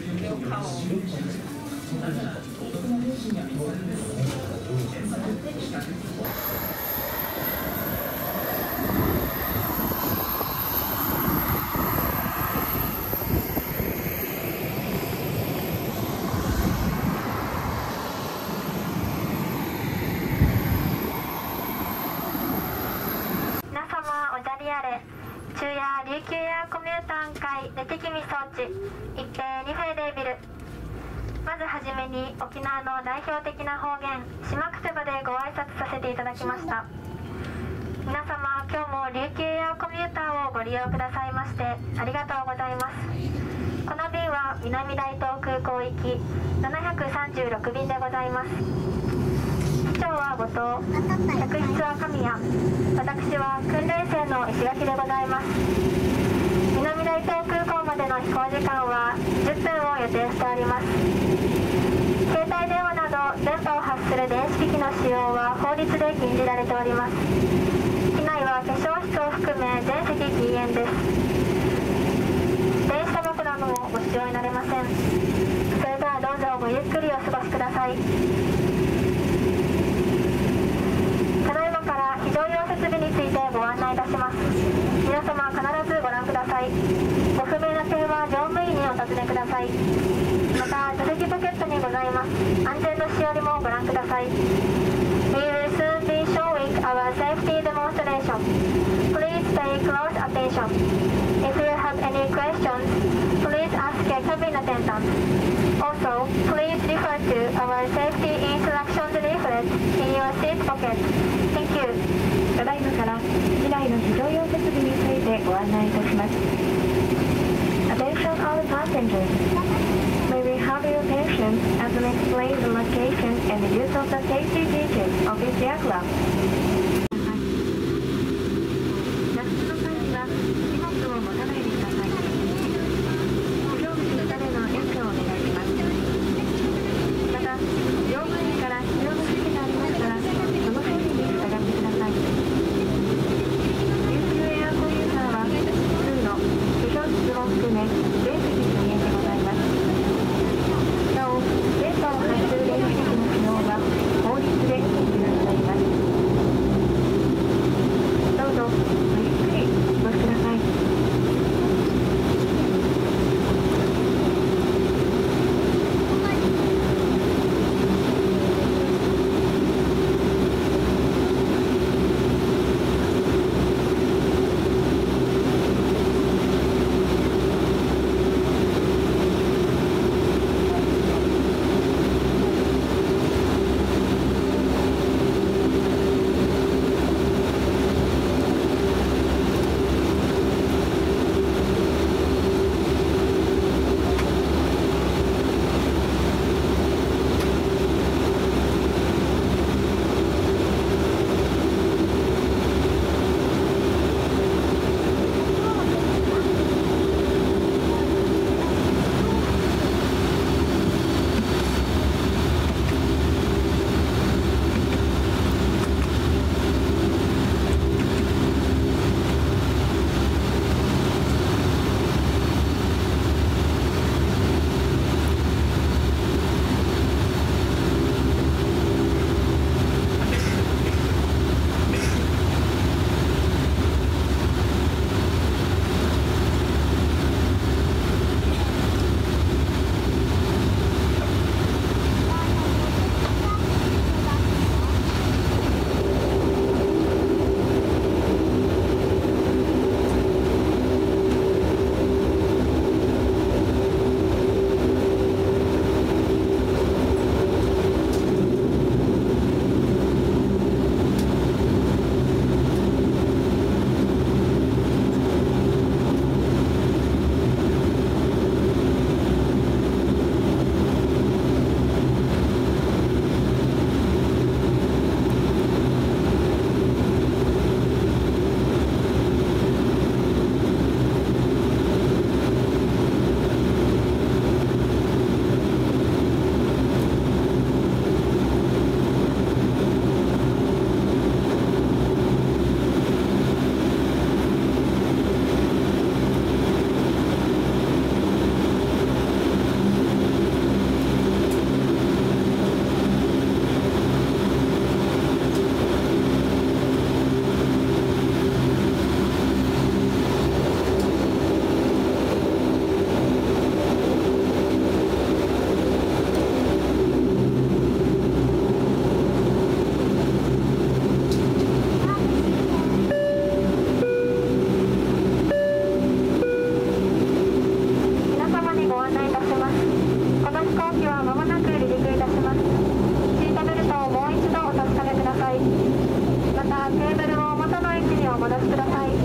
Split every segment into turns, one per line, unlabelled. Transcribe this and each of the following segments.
皆様おじゃりあれ。中夜琉球エアコミューター会レテキミ装置一平二平デービル。まずはじめに沖縄の代表的な方言島くてばでご挨拶させていただきました。皆様今日も琉球エアコミューターをご利用くださいましてありがとうございます。この便は南大東空港行き736便でございます。長は後藤客室は神谷私は訓練生の石垣でございます。南大東空港までの飛行時間は10分を予定しております。携帯電話など電波を発する電子機器の使用は法律で禁じられております。機内は化粧室を含め全席禁煙です。電子タバコなどもご使用になれません。それではどうぞごゆっくりお過ごしくださいただいまから非常用設備についてご案内いたします皆様必ずご覧くださいご不明な点は乗務員にお尋ねくださいまた座席ポケットにございます安全のしおりもご覧ください We will soon be showing our safety demonstration Please pay close attention If you have any questions please ask a cabin attendant Also please refer to our safety instructions leaflet in your seat pocket Thank you
ただいまから機内の非常用設備についてご案内いたします passengers May we have your attention as we explain the location and the use of the safety features 出しください。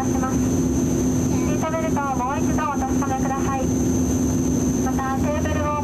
たします。シートベルトをもう一度お確かめください。またテーブルを